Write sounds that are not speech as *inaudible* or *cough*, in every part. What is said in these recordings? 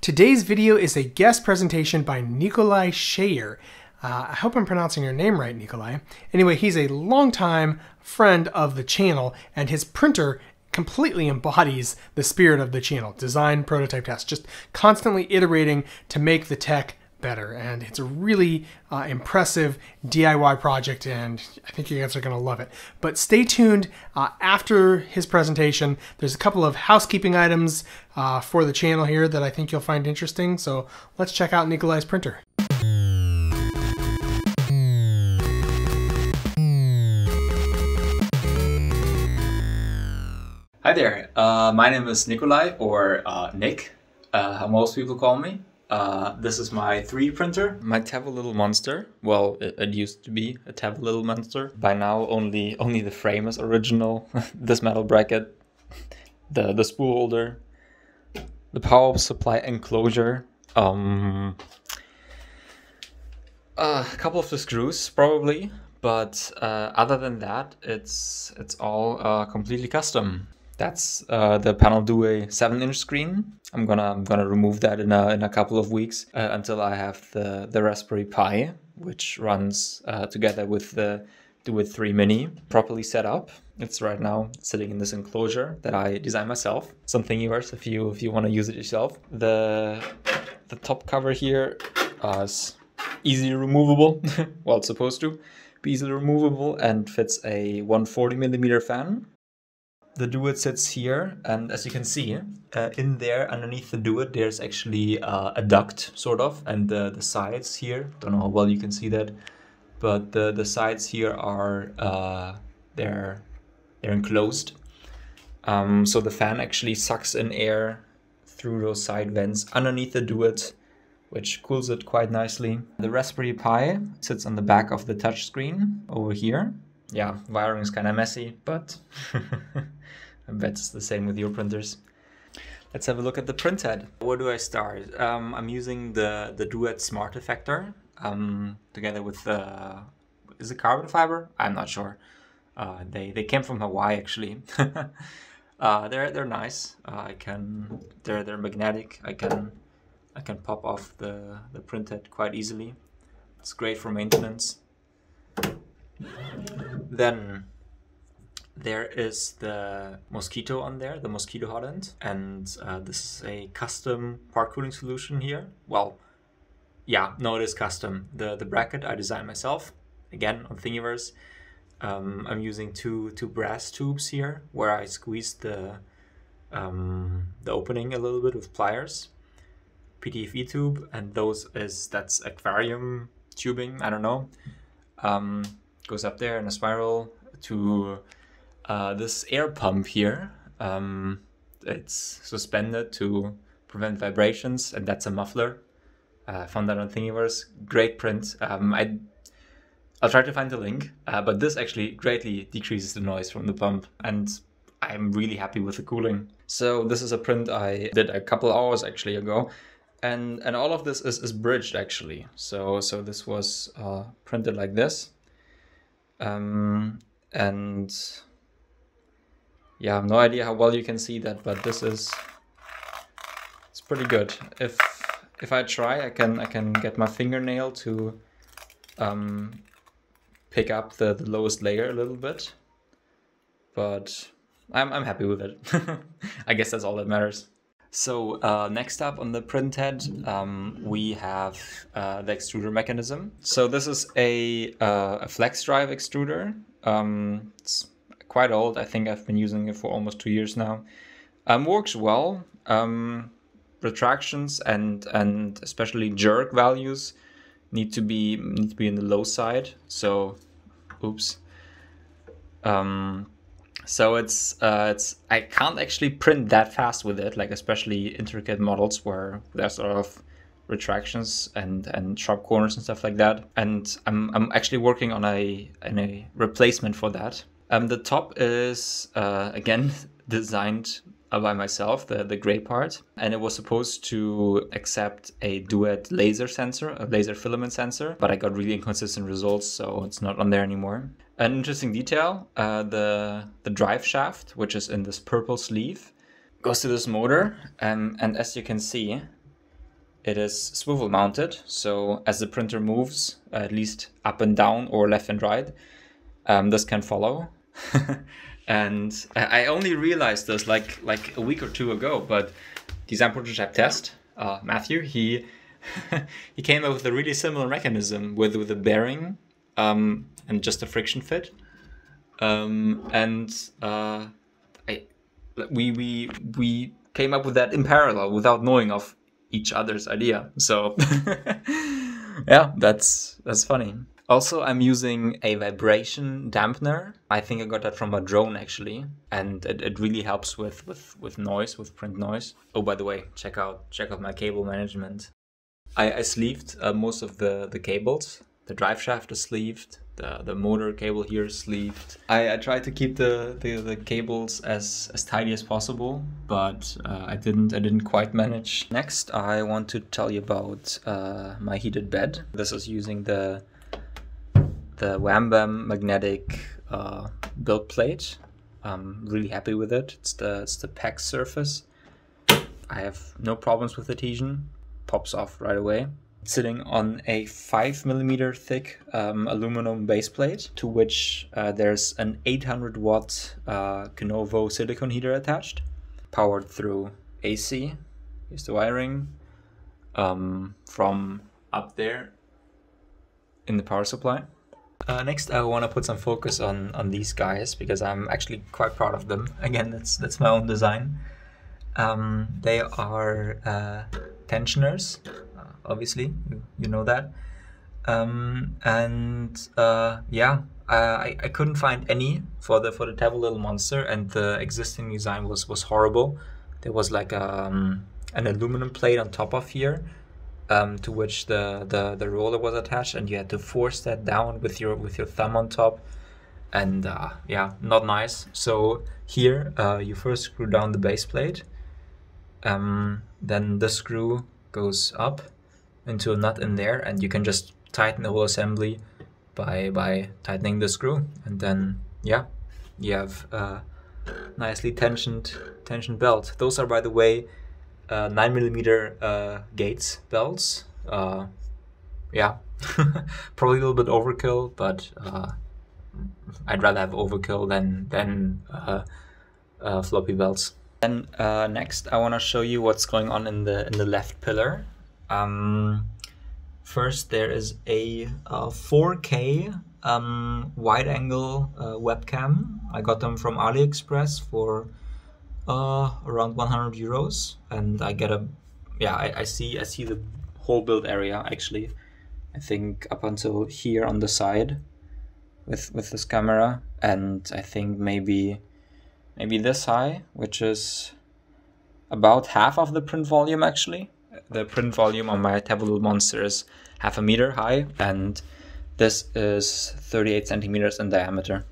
Today's video is a guest presentation by Nicolai Schauer. Uh, I hope I'm pronouncing your name right, Nicolai. Anyway, he's a longtime friend of the channel, and his printer completely embodies the spirit of the channel design, prototype, test, just constantly iterating to make the tech better. And it's a really uh, impressive DIY project, and I think you guys are going to love it. But stay tuned uh, after his presentation. There's a couple of housekeeping items uh, for the channel here that I think you'll find interesting. So let's check out Nicolai's printer. Hi there, uh, my name is Nicolai, or uh, Nick, uh, how most people call me. Uh, this is my 3D printer. My Tevo Little Monster. Well, it, it, used to be a Tevo Little Monster. By now, only only the frame is original. *laughs* this metal bracket, *laughs* the the spool holder, the power supply enclosure, um, a couple of the screws probably. But uh, other than that, it's it's all uh, completely custom. That's uh, the PanelDue 7-inch screen. I'm gonna I'm gonna remove that in a in a couple of weeks uh, until I have the the Raspberry Pi, which runs uh, together with the Duet 3 Mini properly set up. It's right now sitting in this enclosure that I designed myself. Something yours if you if you want to use it yourself. The the top cover here is easily removable. *laughs* well, it's supposed to be easily removable and fits a 140 millimeter fan the duet sits here and as you can see uh, in there underneath the duet there's actually uh, a duct sort of and the, the sides here. Don't know how well you can see that but the, the sides here are uh, they're they're enclosed. Um, so the fan actually sucks in air through those side vents underneath the duet which cools it quite nicely. The Raspberry Pi sits on the back of the touchscreen over here yeah, wiring is kind of messy, but *laughs* I bet it's the same with your printers. Let's have a look at the printhead. Where do I start? Um, I'm using the, the Duet Smart Effector um, together with the, is it carbon fiber? I'm not sure. Uh, they, they came from Hawaii actually. *laughs* uh, they're, they're nice. Uh, I can, they're, they're magnetic. I can, I can pop off the, the printhead quite easily. It's great for maintenance. Then there is the Mosquito on there, the Mosquito hot end, and uh, this is a custom part cooling solution here. Well, yeah, no, it is custom. The the bracket I designed myself, again on Thingiverse. Um, I'm using two two brass tubes here where I squeezed the um, the opening a little bit with pliers. PTFE tube, and those is that's aquarium tubing. I don't know. Um, goes up there in a spiral to uh, this air pump here. Um, it's suspended to prevent vibrations, and that's a muffler. Uh, found that on Thingiverse. Great print. Um, I I'll try to find the link, uh, but this actually greatly decreases the noise from the pump, and I'm really happy with the cooling. So this is a print I did a couple hours actually ago, and and all of this is, is bridged actually. So so this was uh, printed like this, um, and yeah, I have no idea how well you can see that, but this is it's pretty good. If if I try, I can I can get my fingernail to um, pick up the, the lowest layer a little bit, but I'm I'm happy with it. *laughs* I guess that's all that matters. So uh, next up on the printhead, um, we have uh, the extruder mechanism. So this is a, uh, a flex drive extruder. Um, it's quite old. I think I've been using it for almost two years now. Um, works well. Um, retractions and and especially jerk values need to be need to be in the low side. So, oops. Um, so it's uh, it's I can't actually print that fast with it, like especially intricate models where there's a lot of retractions and and sharp corners and stuff like that. And I'm I'm actually working on a on a replacement for that. Um, the top is uh, again *laughs* designed by myself, the, the gray part, and it was supposed to accept a Duet laser sensor, a laser filament sensor, but I got really inconsistent results, so it's not on there anymore. An interesting detail, uh, the, the drive shaft, which is in this purple sleeve, goes to this motor, um, and as you can see, it is swivel mounted. So as the printer moves, at least up and down or left and right, um, this can follow. *laughs* and I only realized this like like a week or two ago, but design prototype test, uh, Matthew, he *laughs* he came up with a really similar mechanism with with a bearing um, and just a friction fit. Um, and uh, I, we we we came up with that in parallel without knowing of each other's idea. So *laughs* yeah, that's that's funny. Also, I'm using a vibration dampener. I think I got that from a drone actually, and it, it really helps with, with, with noise, with print noise. Oh, by the way, check out check out my cable management. I, I sleeved uh, most of the, the cables. The drive shaft is sleeved. The, the motor cable here is sleeved. I, I tried to keep the, the, the cables as, as tidy as possible, but uh, I didn't I didn't quite manage. Next, I want to tell you about uh, my heated bed. This is using the the Wham Bam magnetic uh, build plate. I'm really happy with it. It's the it's the pack surface. I have no problems with adhesion. Pops off right away. Sitting on a five millimeter thick um, aluminum base plate, to which uh, there's an 800 watt uh, Keenovo silicone heater attached, powered through AC. Here's the wiring um, from up there in the power supply. Uh, next, I want to put some focus on on these guys because I'm actually quite proud of them. *laughs* Again, that's that's my own design. Um, they are uh, tensioners, obviously, you, know that. Um, and uh, yeah, I, I couldn't find any for the for the Tevo Little Monster, and the existing design was was horrible. There was like um, an aluminum plate on top of here, um, to which the, the, the roller was attached, and you had to force that down with your with your thumb on top, and uh, yeah, not nice. So here uh, you first screw down the base plate, um, then the screw goes up into a nut in there, and you can just tighten the whole assembly by by tightening the screw, and then yeah, you have a nicely tensioned tensioned belt. Those are by the way uh, 9 millimeter uh, Gates belts. Uh, yeah, *laughs* probably a little bit overkill, but uh, I'd rather have overkill than than uh, uh, floppy belts. Then next, I want to show you what's going on in the in the left pillar. Um, first, there is a 4K um, wide angle webcam. I got them from AliExpress for uh, around 100 euros, and I get a yeah I, I see I see the whole build area actually. I think up until here on the side with with this camera, and I think maybe maybe this high, which is about half of the print volume actually. The print volume on my Tevo Monster is half a meter high, and this is 38 centimeters in diameter.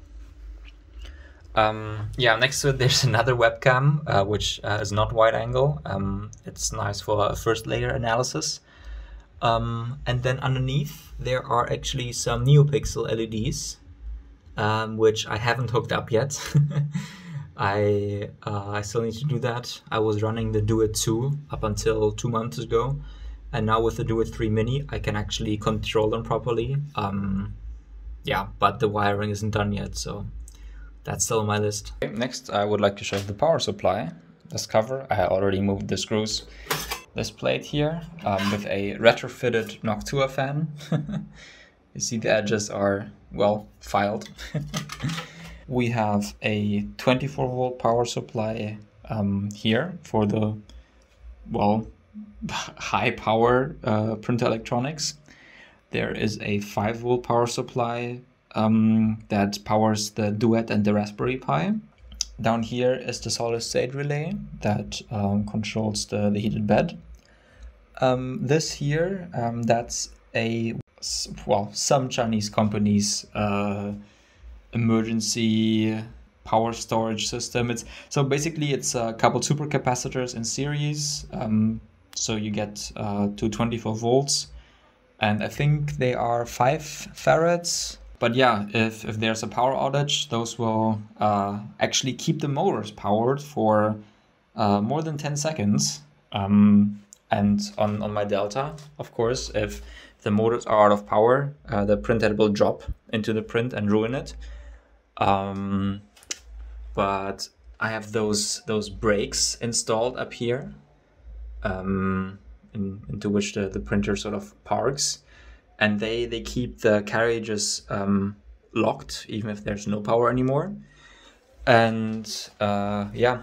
Um, yeah, next to it there's *laughs* another webcam, uh, which uh, is not wide angle. Um, it's nice for a first layer analysis. Um, and then underneath there are actually some NeoPixel LEDs, um, which I haven't hooked up yet. *laughs* I uh, I still need to do that. I was running the Duet 2 up until two months ago, and now with the Duet 3 Mini I can actually control them properly. Um, yeah, but the wiring isn't done yet, so that's still on my list. Okay, next, I would like to show the power supply. This cover, I already moved the screws. This plate here um, with a retrofitted Noctua fan. *laughs* you see the edges are, well, filed. *laughs* we have a 24 volt power supply um, here for the, well, *laughs* high power uh, print electronics. There is a 5 volt power supply um, that powers the Duet and the Raspberry Pi. Down here is the solid state relay that um, controls the, the heated bed. Um, this here, um, that's a, well, some Chinese companies uh, emergency power storage system. It's so basically it's a couple supercapacitors in series. Um, so you get uh, to 24 volts, and I think they are five farads but yeah, if, if there's a power outage, those will uh, actually keep the motors powered for uh, more than 10 seconds. Um, And on, on my Delta, of course, if the motors are out of power, uh, the printhead will drop into the print and ruin it. Um, but I have those those brakes installed up here, um, in, into which the, the printer sort of parks, and they they keep the carriages um, locked even if there's no power anymore. And uh, yeah,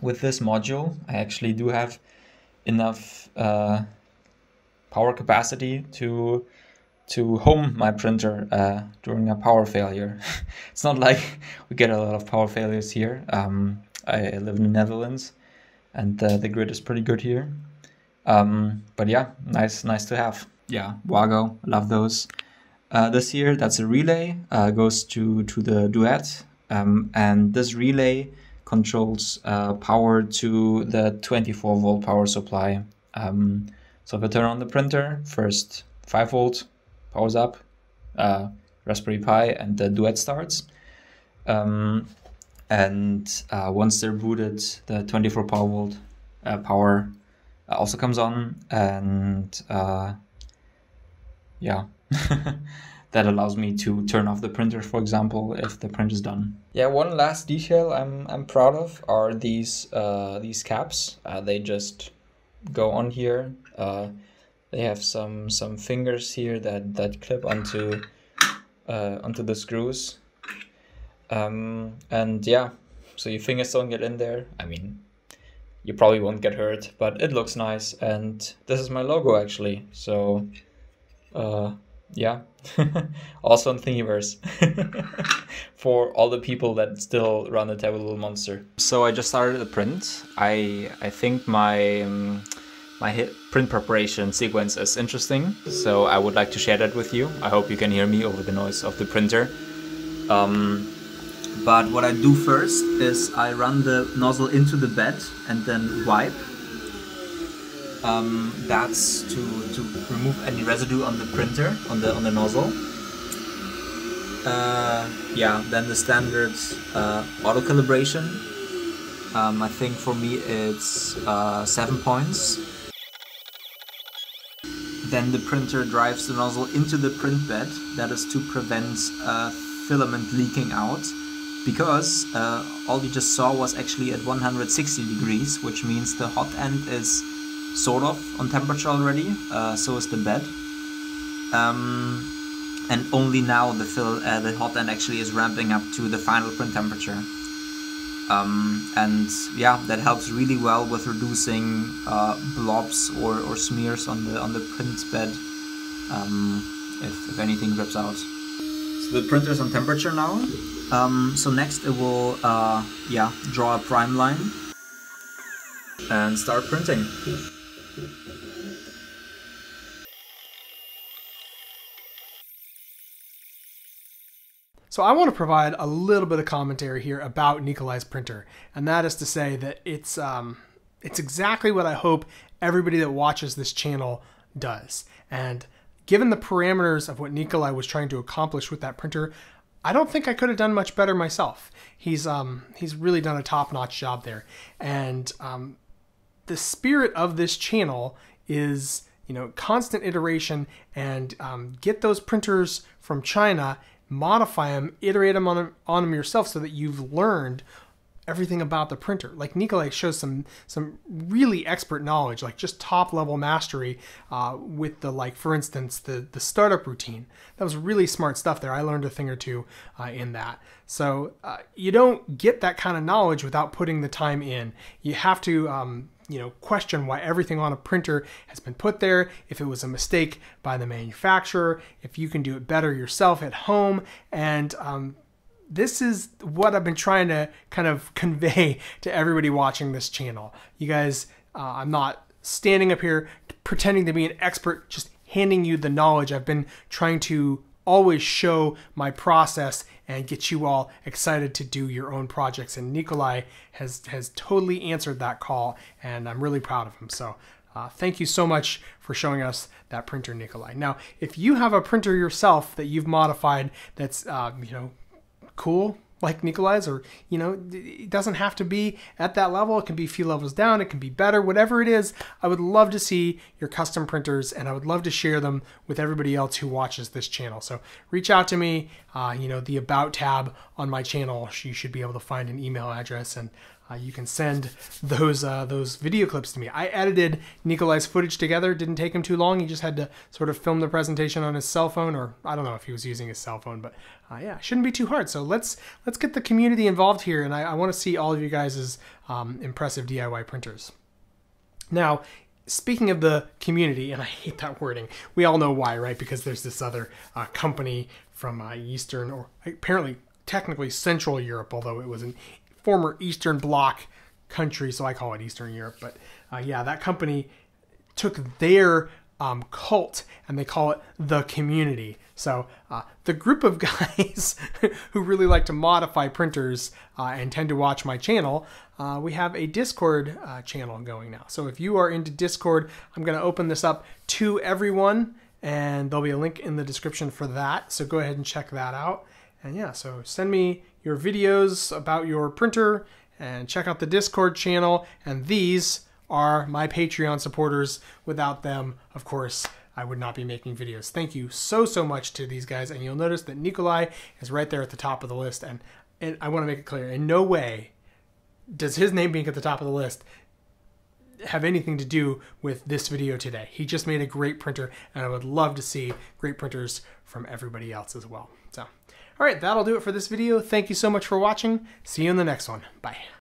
with this module, I actually do have enough uh, power capacity to to home my printer uh, during a power failure. *laughs* it's not like *laughs* we get a lot of power failures here. Um, I live in the Netherlands, and uh, the grid is pretty good here. Um, but yeah, nice, nice to have. Yeah, Wago, love those. Uh, this here, that's a relay, uh, goes to to the Duet, um, and this relay controls uh, power to the 24 volt power supply. Um, so if I turn on the printer, first 5 volt powers up, uh, Raspberry Pi, and the Duet starts. Um, and uh, once they're booted, the 24 power volt uh, power also comes on, and uh, yeah. *laughs* that allows me to turn off the printer, for example, if the print is done. Yeah, one last detail I'm, I'm proud of are these uh, these caps. Uh, they just go on here. They have some some fingers here that that clip onto uh, onto the screws. Um, and yeah, so your fingers don't get in there. I mean, you probably won't get hurt, but it looks nice. And this is my logo actually. So uh, yeah, *laughs* also on Thingiverse *laughs* for all the people that still run the Little Monster. So I just started a print. I I think my um, my print preparation sequence is interesting, so I would like to share that with you. I hope you can hear me over the noise of the printer. Um, but what I do first is I run the nozzle into the bed and then wipe um, that's to, to remove any residue on the printer, on the on the nozzle. Uh, yeah, then the standard uh, auto calibration. Um, I think for me it's uh, seven points. Then the printer drives the nozzle into the print bed. That is to prevent uh, filament leaking out because uh, all you just saw was actually at 160 degrees, which means the hot end is sort of on temperature already, uh, so is the bed. Um, and only now the fill, uh, the hot end actually is ramping up to the final print temperature. Um, and yeah, that helps really well with reducing uh, blobs or, or smears on the on the print bed um, if, if anything drips out. So the printer is on temperature now. Um, so next it will uh, yeah draw a prime line and start printing. So I want to provide a little bit of commentary here about Nicolai's printer, and that is to say that it's um, it's exactly what I hope everybody that watches this channel does. And given the parameters of what Nicolai was trying to accomplish with that printer, I don't think I could have done much better myself. He's um, he's really done a top-notch job there, and um, the spirit of this channel is you know constant iteration and um, get those printers from China modify them, iterate them on on them yourself so that you've learned everything about the printer. Like Nicolai shows some some really expert knowledge, like just top level mastery uh, with the like, for instance, the the startup routine. That was really smart stuff there. I learned a thing or two uh, in that. So uh, you don't get that kind of knowledge without putting the time in. You have to um, you know question why everything on a printer has been put there if it was a mistake by the manufacturer if you can do it better yourself at home and um, this is what i've been trying to kind of *laughs* convey to everybody watching this channel you guys uh, i'm not standing up here pretending to be an expert just handing you the knowledge i've been trying to always show my process and get you all excited to do your own projects. And Nicolai has has totally answered that call, and I'm really proud of him. So. Uh, thank you so much for showing us that printer, Nicolai. Now, if you have a printer yourself that you've modified that's uh, you know cool, like Nicolai's, or you know, it doesn't have to be at that level. It can be a few levels down. It can be better. Whatever it is, I would love to see your custom printers, and I would love to share them with everybody else who watches this channel. So reach out to me. Uh, you know, the About tab on my channel, you should be able to find an email address, and uh, you can send those uh, those video clips to me. I edited Nicolai's footage together. Didn't take him too long. He just had to sort of film the presentation on his cell phone, or I don't know if he was using his cell phone, but uh, yeah, shouldn't be too hard. So let's let's get the community involved here, and I, I want to see all of you guys' um, impressive DIY printers. Now, speaking of the community, and I hate that wording, we all know why, right? Because there's this other uh, company from uh, Eastern, or apparently technically Central Europe, although it was an former Eastern Bloc country, so I call it Eastern Europe. But uh, yeah, that company took their um, cult and they call it the community. So uh, the group of *laughs* guys who really like to modify printers uh, and tend to watch my channel, uh, we have a Discord uh, channel going now. So if you are into Discord, I'm going to open this up to everyone and there'll be a link in the description for that. So go ahead and check that out. And yeah, so send me your videos about your printer and check out the Discord channel. And these are my Patreon supporters. Without them, of course, I would not be making videos. Thank you so, so much to these guys. And you'll notice that Nicolai is right there at the top of the list. And, and I want to make it clear in no way does his name being at the top of the list have anything to do with this video today. He just made a great printer, and I would love to see great printers from everybody else as well. So, all right, that'll do it for this video. Thank you so much for watching. See you in the next one. Bye.